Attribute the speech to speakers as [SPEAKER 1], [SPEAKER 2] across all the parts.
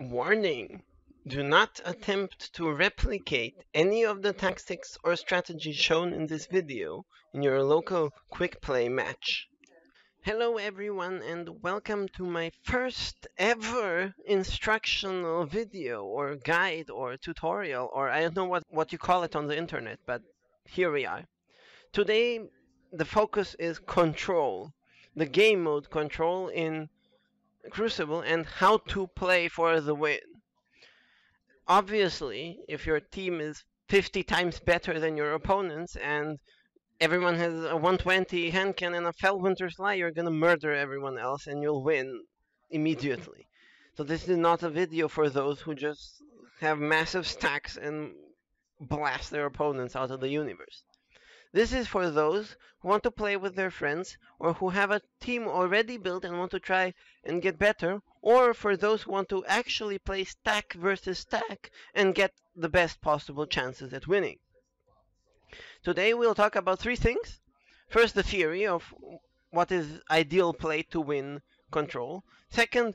[SPEAKER 1] Warning! Do not attempt to replicate any of the tactics or strategies shown in this video in your local quick play match. Hello everyone and welcome to my first ever instructional video or guide or tutorial or I don't know what, what you call it on the internet but here we are. Today the focus is control, the game mode control in Crucible and how to play for the win. Obviously, if your team is 50 times better than your opponents and everyone has a 120 handcan and a Felwinter's Lie, you're gonna murder everyone else and you'll win immediately. So this is not a video for those who just have massive stacks and blast their opponents out of the universe. This is for those who want to play with their friends or who have a team already built and want to try and get better, or for those who want to actually play stack versus stack and get the best possible chances at winning. Today we'll talk about three things. First, the theory of what is ideal play to win control. Second,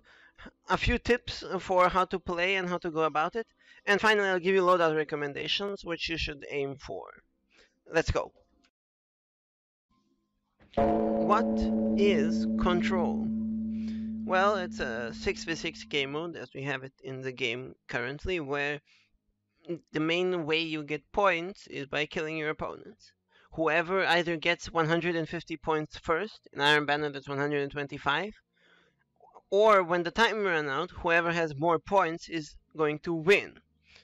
[SPEAKER 1] a few tips for how to play and how to go about it. And finally, I'll give you loadout recommendations, which you should aim for. Let's go. What is control? Well, it's a 6v6 game mode as we have it in the game currently, where the main way you get points is by killing your opponents. Whoever either gets 150 points first, in Iron Banner that's 125, or when the time runs out, whoever has more points is going to win.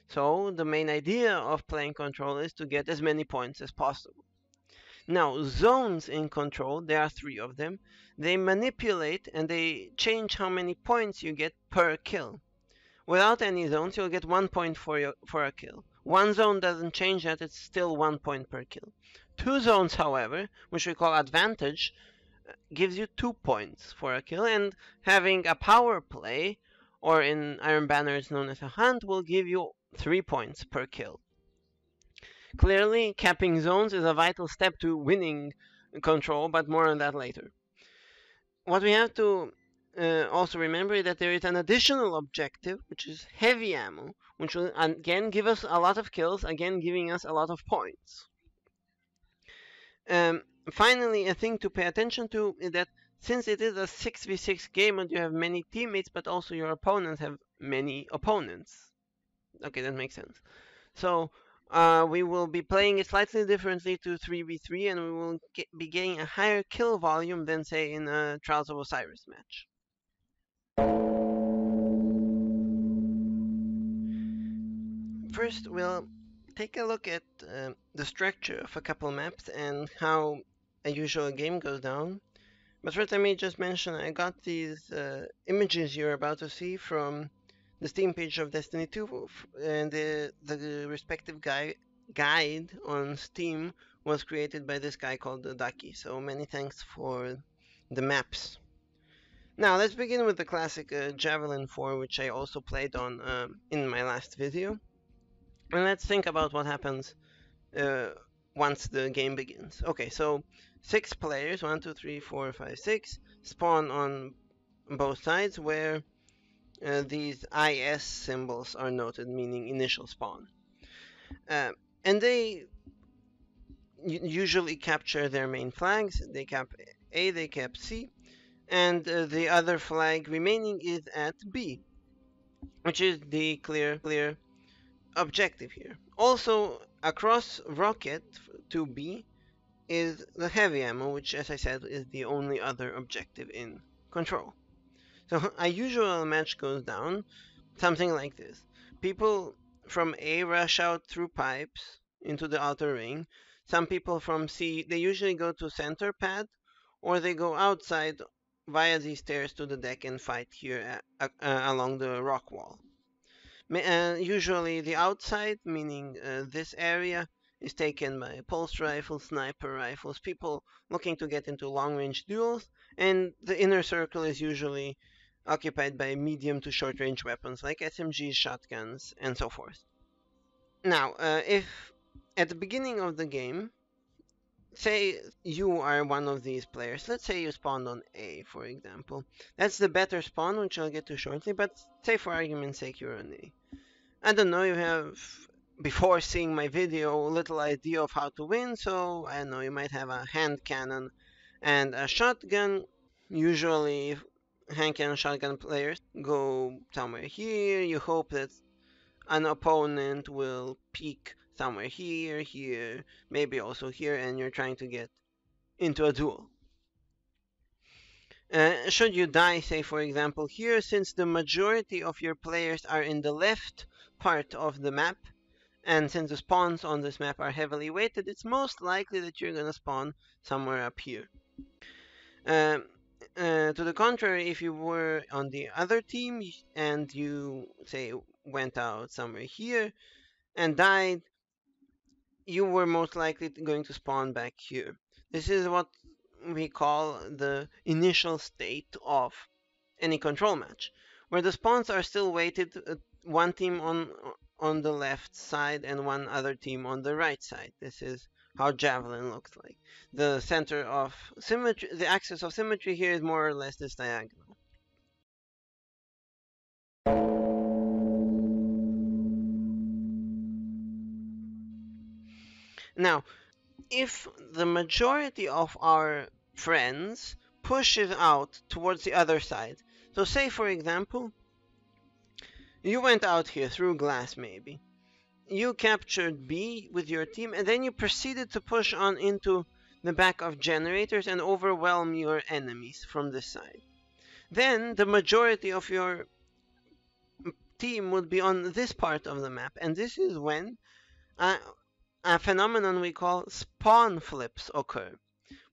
[SPEAKER 1] So the main idea of playing control is to get as many points as possible. Now, zones in control, there are three of them, they manipulate and they change how many points you get per kill. Without any zones, you'll get one point for, your, for a kill. One zone doesn't change that, it's still one point per kill. Two zones, however, which we call advantage, uh, gives you two points for a kill, and having a power play, or in Iron Banner it's known as a hunt, will give you three points per kill. Clearly, capping zones is a vital step to winning control, but more on that later. What we have to uh, also remember is that there is an additional objective, which is heavy ammo, which will again give us a lot of kills, again giving us a lot of points. Um, finally, a thing to pay attention to is that since it is a 6v6 game and you have many teammates, but also your opponents have many opponents. Okay, that makes sense. So uh, we will be playing it slightly differently to 3v3 and we will get, be getting a higher kill volume than say in a Trials of Osiris match. First we'll take a look at uh, the structure of a couple maps and how a usual game goes down. But first let me just mention I got these uh, images you're about to see from the Steam page of Destiny 2 and the, the respective guy, guide on Steam was created by this guy called Daki. So many thanks for the maps. Now let's begin with the classic uh, Javelin 4 which I also played on uh, in my last video. And let's think about what happens uh, once the game begins. Okay, so six players, one, two, three, four, five, six, spawn on both sides where uh, these IS symbols are noted, meaning initial spawn. Uh, and they usually capture their main flags. They cap A, they cap C, and uh, the other flag remaining is at B, which is the clear, clear objective here. Also, across rocket to B is the heavy ammo, which, as I said, is the only other objective in control. So a usual match goes down something like this. People from A rush out through pipes into the outer ring. Some people from C, they usually go to center pad or they go outside via these stairs to the deck and fight here uh, uh, along the rock wall. Uh, usually the outside, meaning uh, this area, is taken by pulse rifles, sniper rifles, people looking to get into long range duels, and the inner circle is usually occupied by medium to short range weapons like SMGs, shotguns, and so forth. Now, uh, if at the beginning of the game say you are one of these players. Let's say you spawned on A, for example. That's the better spawn, which I'll get to shortly, but say for argument's sake you're on A. I don't know, you have, before seeing my video, a little idea of how to win, so I don't know, you might have a hand cannon and a shotgun. Usually, hand cannon shotgun players go somewhere here. You hope that an opponent will peek somewhere here, here, maybe also here, and you're trying to get into a duel. Uh, should you die, say for example here, since the majority of your players are in the left part of the map, and since the spawns on this map are heavily weighted, it's most likely that you're going to spawn somewhere up here. Um, uh, to the contrary, if you were on the other team and you, say, went out somewhere here and died, you were most likely going to spawn back here. This is what we call the initial state of any control match, where the spawns are still weighted, uh, one team on on the left side and one other team on the right side. This is how Javelin looks like. The center of symmetry, the axis of symmetry here is more or less this diagonal. Now, if the majority of our friends pushes out towards the other side, so say for example, you went out here through glass maybe, you captured B with your team, and then you proceeded to push on into the back of generators and overwhelm your enemies from this side. Then the majority of your team would be on this part of the map, and this is when uh, a phenomenon we call spawn flips occur.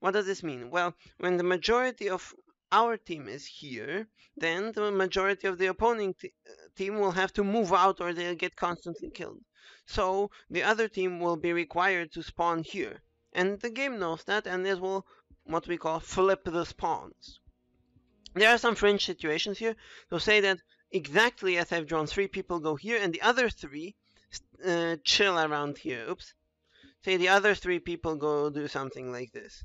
[SPEAKER 1] What does this mean? Well, when the majority of our team is here, then the majority of the opposing team will have to move out or they'll get constantly killed. So the other team will be required to spawn here. And the game knows that and it will what we call flip the spawns. There are some fringe situations here. So say that exactly as I've drawn three people go here and the other three uh, chill around here. Oops say the other three people go do something like this.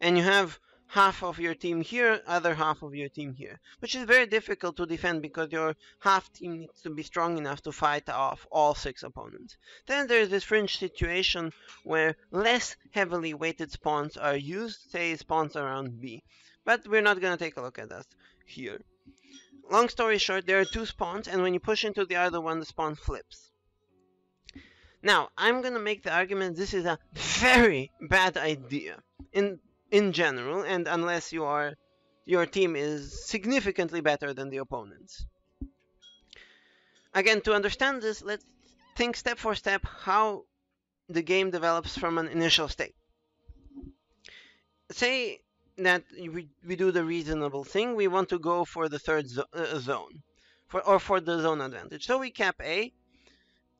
[SPEAKER 1] And you have half of your team here, other half of your team here, which is very difficult to defend because your half team needs to be strong enough to fight off all six opponents. Then there's this fringe situation where less heavily weighted spawns are used, say spawns around B. But we're not going to take a look at that here. Long story short, there are two spawns, and when you push into the other one, the spawn flips. Now, I'm going to make the argument this is a very bad idea in in general, and unless you are your team is significantly better than the opponents. Again, to understand this, let's think step for step how the game develops from an initial state. Say that we, we do the reasonable thing, we want to go for the third zo uh, zone, for, or for the zone advantage. So we cap A,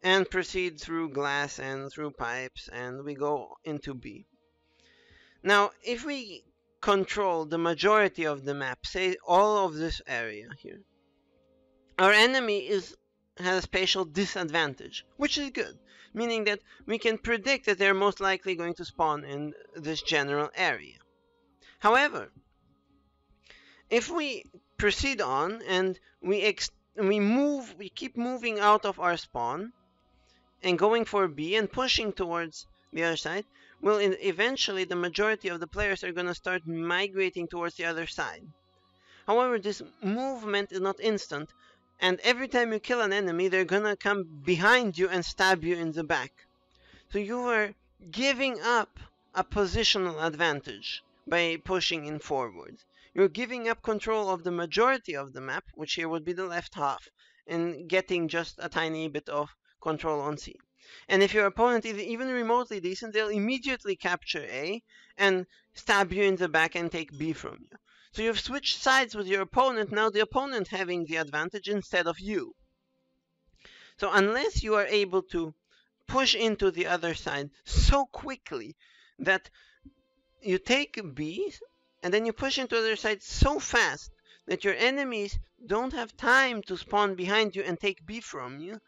[SPEAKER 1] and proceed through glass and through pipes and we go into B. Now, if we control the majority of the map, say all of this area here, our enemy is has a spatial disadvantage, which is good, meaning that we can predict that they're most likely going to spawn in this general area. However, if we proceed on and we we move, we keep moving out of our spawn, and going for B and pushing towards the other side, well, eventually the majority of the players are going to start migrating towards the other side. However, this movement is not instant, and every time you kill an enemy, they're going to come behind you and stab you in the back. So you are giving up a positional advantage by pushing in forward. You're giving up control of the majority of the map, which here would be the left half, and getting just a tiny bit of control on C. And if your opponent is even remotely decent, they'll immediately capture A and stab you in the back and take B from you. So you've switched sides with your opponent, now the opponent having the advantage instead of you. So unless you are able to push into the other side so quickly that you take B and then you push into the other side so fast that your enemies don't have time to spawn behind you and take B from you,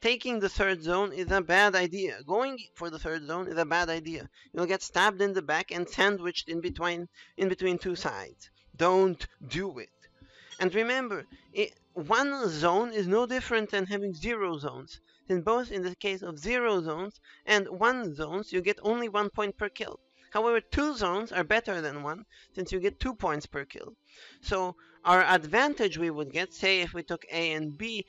[SPEAKER 1] taking the third zone is a bad idea. Going for the third zone is a bad idea. You'll get stabbed in the back and sandwiched in between in between two sides. Don't do it. And remember, it, one zone is no different than having zero zones. In both in the case of zero zones and one zones, you get only one point per kill. However, two zones are better than one, since you get two points per kill. So our advantage we would get, say if we took A and B,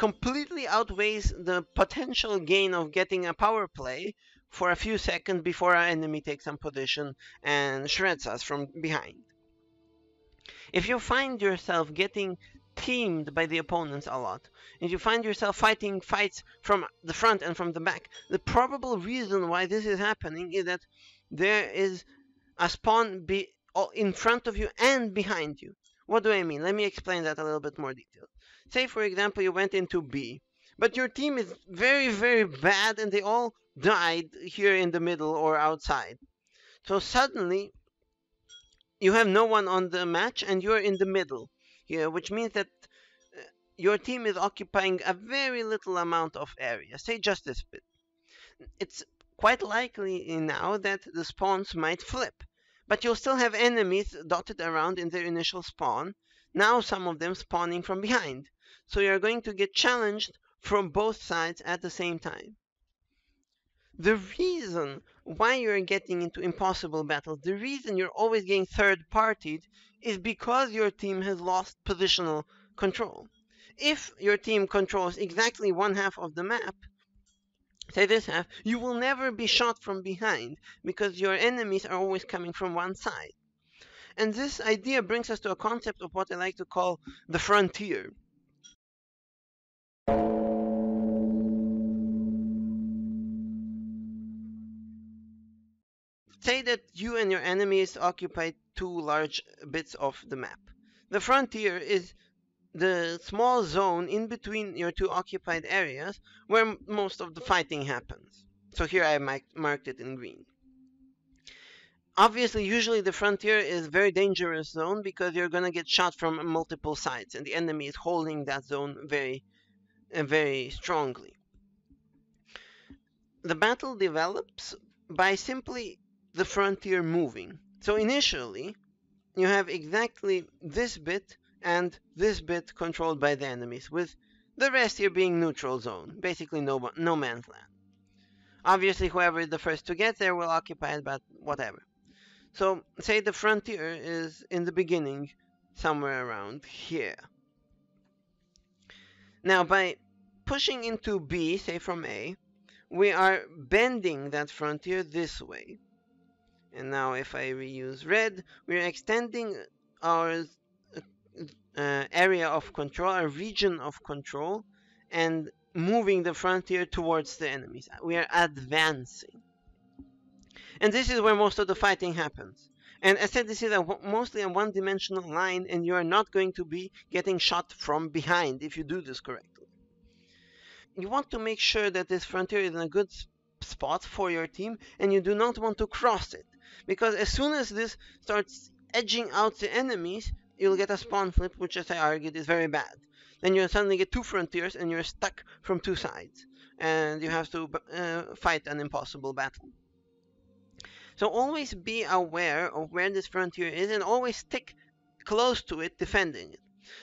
[SPEAKER 1] completely outweighs the potential gain of getting a power play for a few seconds before our enemy takes some position and shreds us from behind. If you find yourself getting teamed by the opponents a lot, and you find yourself fighting fights from the front and from the back, the probable reason why this is happening is that there is a spawn be in front of you and behind you. What do I mean? Let me explain that a little bit more detail. Say, for example, you went into B, but your team is very, very bad and they all died here in the middle or outside. So suddenly, you have no one on the match and you're in the middle here, which means that uh, your team is occupying a very little amount of area, say just this bit. It's quite likely now that the spawns might flip, but you'll still have enemies dotted around in their initial spawn, now some of them spawning from behind. So you're going to get challenged from both sides at the same time. The reason why you're getting into impossible battles, the reason you're always getting third partied, is because your team has lost positional control. If your team controls exactly one half of the map, say this half, you will never be shot from behind because your enemies are always coming from one side. And this idea brings us to a concept of what I like to call the frontier. Say that you and your enemies occupy two large bits of the map. The frontier is the small zone in between your two occupied areas where most of the fighting happens. So here I marked it in green. Obviously, usually the frontier is a very dangerous zone because you're going to get shot from multiple sides and the enemy is holding that zone very, very strongly. The battle develops by simply the frontier moving. So initially, you have exactly this bit and this bit controlled by the enemies, with the rest here being neutral zone, basically no, no man's land. Obviously, whoever is the first to get there will occupy it, but whatever. So, say the frontier is in the beginning, somewhere around here. Now, by pushing into B, say from A, we are bending that frontier this way. And now if I reuse red, we're extending our uh, area of control, our region of control, and moving the frontier towards the enemies. We are advancing. And this is where most of the fighting happens. And I said this is a, mostly a one-dimensional line, and you are not going to be getting shot from behind if you do this correctly. You want to make sure that this frontier is in a good spot for your team, and you do not want to cross it. Because as soon as this starts edging out the enemies, you'll get a spawn flip, which as I argued is very bad. Then you suddenly get two frontiers and you're stuck from two sides. And you have to uh, fight an impossible battle. So always be aware of where this frontier is and always stick close to it, defending it.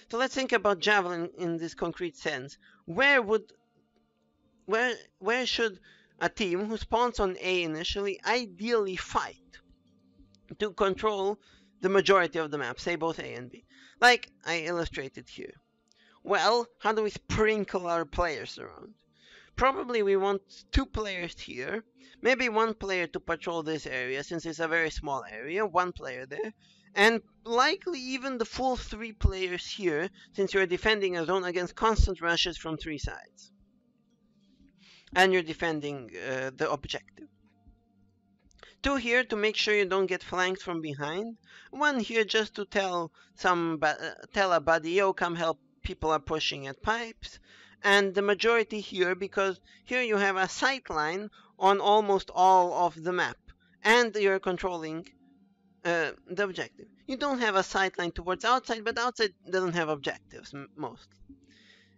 [SPEAKER 1] So let's think about Javelin in this concrete sense. Where would where where should a team who spawns on A initially ideally fight? to control the majority of the map, say both A and B, like I illustrated here. Well, how do we sprinkle our players around? Probably we want two players here, maybe one player to patrol this area since it's a very small area, one player there, and likely even the full three players here since you're defending a zone against constant rushes from three sides. And you're defending uh, the objective. Two here to make sure you don't get flanked from behind. One here just to tell some uh, tell a buddy, yo, come help. People are pushing at pipes. And the majority here because here you have a sight line on almost all of the map, and you're controlling uh, the objective. You don't have a sight line towards outside, but outside doesn't have objectives most.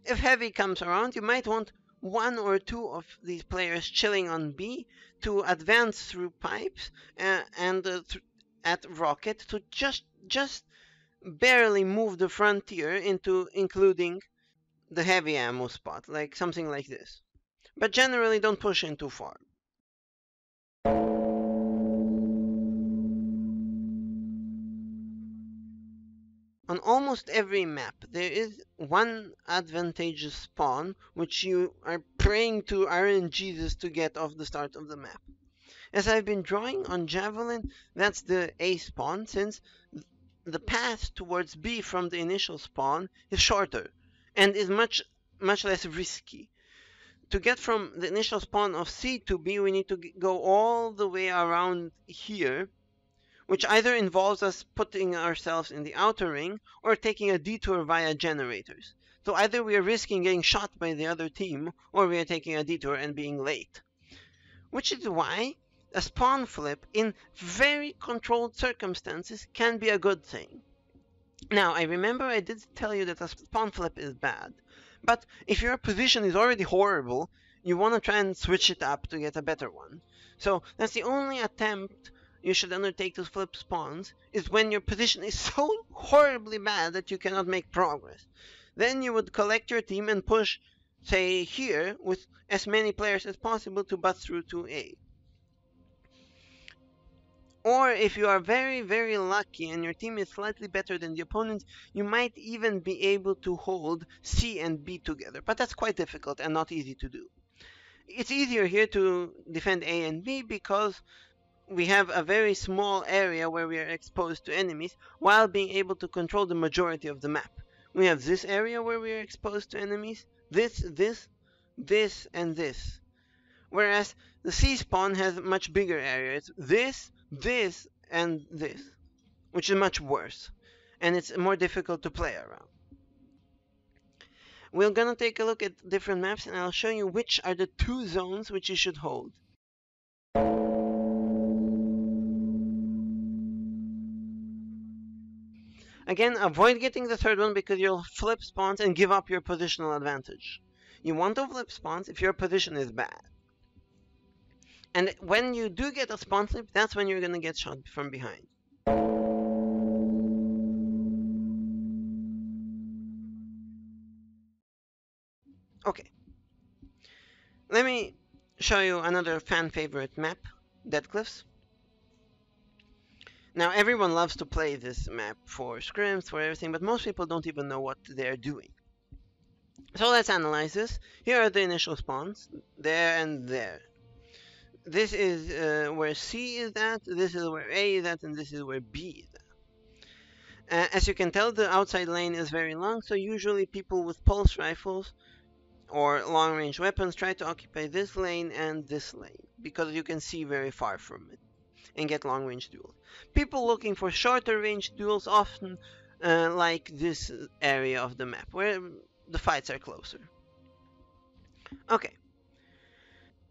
[SPEAKER 1] If heavy comes around, you might want one or two of these players chilling on B to advance through pipes uh, and uh, th- at rocket to just just barely move the frontier into including the heavy ammo spot, like something like this. But generally, don't push in too far. On almost every map, there is one advantageous spawn which you are praying to RNGesus to get off the start of the map. As I've been drawing on Javelin, that's the A spawn, since the path towards B from the initial spawn is shorter and is much much less risky. To get from the initial spawn of C to B, we need to go all the way around here which either involves us putting ourselves in the outer ring or taking a detour via generators. So either we are risking getting shot by the other team or we are taking a detour and being late. Which is why a spawn flip in very controlled circumstances can be a good thing. Now, I remember I did tell you that a spawn flip is bad, but if your position is already horrible, you want to try and switch it up to get a better one. So that's the only attempt you should undertake to flip spawns is when your position is so horribly bad that you cannot make progress. Then you would collect your team and push, say, here with as many players as possible to butt through to A. Or if you are very, very lucky and your team is slightly better than the opponent, you might even be able to hold C and B together. But that's quite difficult and not easy to do. It's easier here to defend A and B because we have a very small area where we are exposed to enemies while being able to control the majority of the map. We have this area where we are exposed to enemies, this, this, this, and this. Whereas the C spawn has much bigger areas. This, this, and this, which is much worse. And it's more difficult to play around. We're gonna take a look at different maps and I'll show you which are the two zones which you should hold. Again, avoid getting the third one because you'll flip spawns and give up your positional advantage. You want to flip spawns if your position is bad. And when you do get a spawn flip, that's when you're to get shot from behind. Okay. Let me show you another fan favorite map, Dead Cliffs. Now, everyone loves to play this map for scrims, for everything, but most people don't even know what they're doing. So let's analyze this. Here are the initial spawns, there and there. This is uh, where C is at, this is where A is at, and this is where B is at. Uh, as you can tell, the outside lane is very long, so usually people with pulse rifles or long-range weapons try to occupy this lane and this lane, because you can see very far from it and get long range duels. People looking for shorter range duels often uh, like this area of the map where the fights are closer. Okay.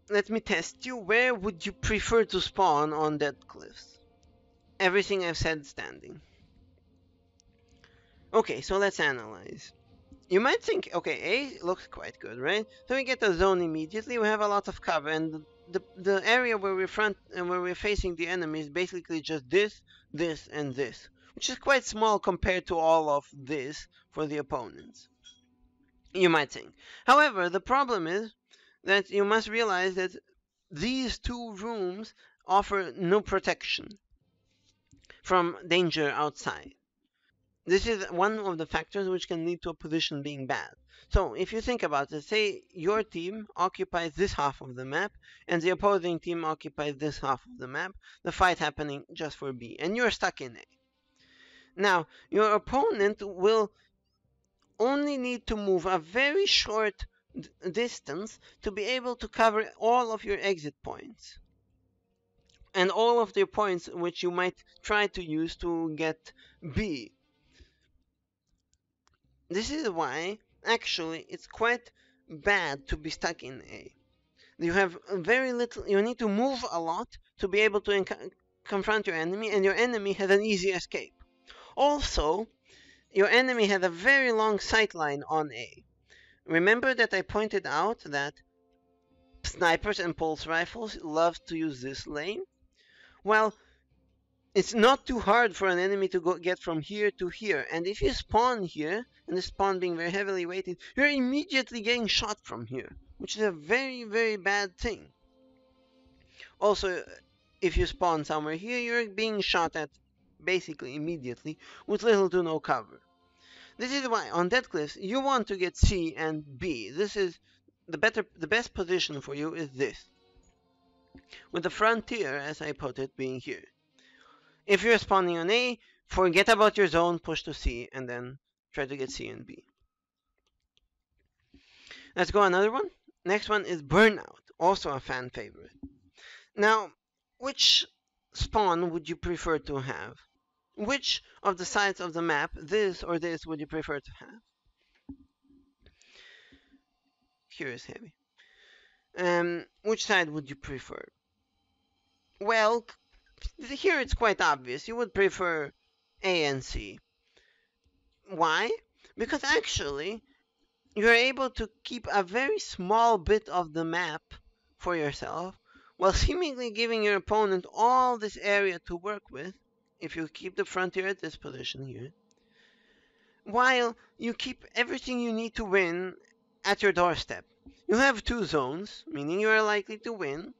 [SPEAKER 1] Let me test you. Where would you prefer to spawn on Dead Cliffs? Everything I've said standing. Okay, so let's analyze. You might think, okay, A looks quite good, right? So we get the zone immediately, we have a lot of cover, and the the area where we're front and where we're facing the enemy is basically just this, this, and this, which is quite small compared to all of this for the opponents. You might think. However, the problem is that you must realize that these two rooms offer no protection from danger outside. This is one of the factors which can lead to a position being bad. So if you think about it, say your team occupies this half of the map and the opposing team occupies this half of the map, the fight happening just for B, and you're stuck in A. Now, your opponent will only need to move a very short distance to be able to cover all of your exit points and all of the points which you might try to use to get B. This is why actually it's quite bad to be stuck in A. You have very little, you need to move a lot to be able to confront your enemy, and your enemy has an easy escape. Also, your enemy has a very long sight line on A, Remember that I pointed out that snipers and pulse rifles love to use this lane? Well, it's not too hard for an enemy to go get from here to here. And if you spawn here, and the spawn being very heavily weighted, you're immediately getting shot from here, which is a very, very bad thing. Also, if you spawn somewhere here, you're being shot at basically immediately with little to no cover. This is why on Dead Cliffs you want to get C and B. This is the better, the best position for you is this. With the frontier, as I put it, being here. If you're spawning on A, forget about your zone, push to C, and then try to get C and B. Let's go another one. Next one is Burnout, also a fan favorite. Now, which spawn would you prefer to have? Which of the sides of the map, this or this, would you prefer to have? Here is heavy. Um, which side would you prefer? Well, here it's quite obvious. You would prefer A and C. Why? Because actually, you're able to keep a very small bit of the map for yourself while seemingly giving your opponent all this area to work with if you keep the frontier at this position here, while you keep everything you need to win at your doorstep. You have two zones, meaning you are likely to win.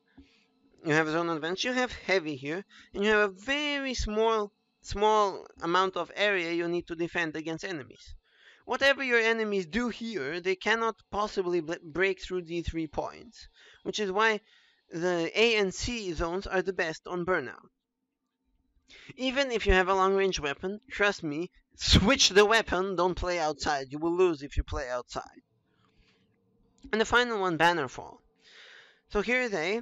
[SPEAKER 1] You have a zone advance, you have heavy here, and you have a very small small amount of area you need to defend against enemies. Whatever your enemies do here, they cannot possibly break through these three points, which is why the A and C zones are the best on Burnout. Even if you have a long range weapon, trust me, switch the weapon, don't play outside. You will lose if you play outside. And the final one, Bannerfall. So here is A.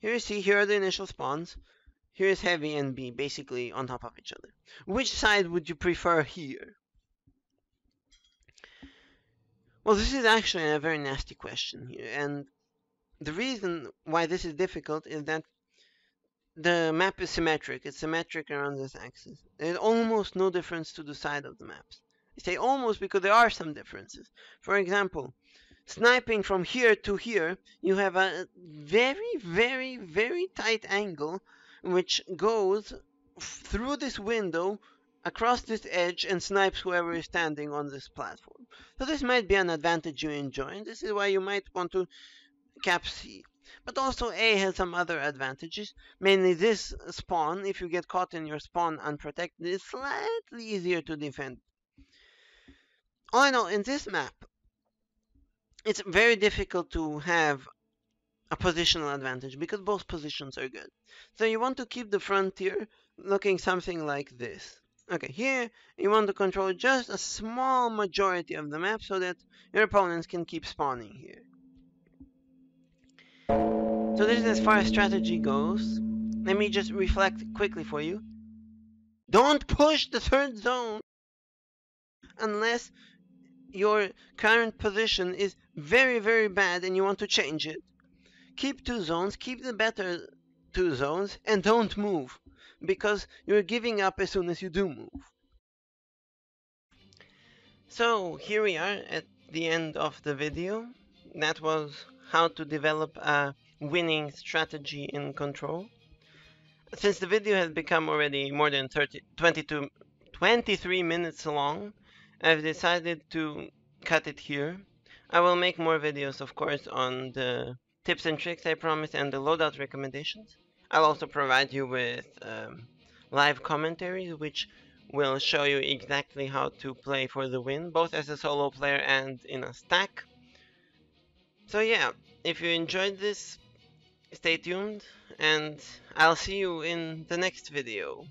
[SPEAKER 1] Here is C. Here are the initial spawns. Here is Heavy and B, basically on top of each other. Which side would you prefer here? Well, this is actually a very nasty question here, and the reason why this is difficult is that the map is symmetric. It's symmetric around this axis. There's almost no difference to the side of the maps. I say almost because there are some differences. For example, sniping from here to here, you have a very, very, very tight angle which goes through this window across this edge and snipes whoever is standing on this platform. So this might be an advantage you enjoy, and this is why you might want to cap C. But also A has some other advantages, mainly this spawn, if you get caught in your spawn unprotected, is slightly easier to defend. All in all, in this map, it's very difficult to have a positional advantage because both positions are good. So you want to keep the frontier looking something like this. Okay, here you want to control just a small majority of the map so that your opponents can keep spawning here. So this is as far as strategy goes. Let me just reflect quickly for you. Don't push the third zone unless your current position is very, very bad and you want to change it. Keep two zones, keep the better two zones, and don't move because you're giving up as soon as you do move. So here we are at the end of the video. That was how to develop a winning strategy in control. Since the video has become already more than 30, 22, 23 minutes long, I've decided to cut it here. I will make more videos, of course, on the tips and tricks I promised and the loadout recommendations. I'll also provide you with um, live commentaries, which will show you exactly how to play for the win, both as a solo player and in a stack. So yeah, if you enjoyed this, stay tuned, and I'll see you in the next video.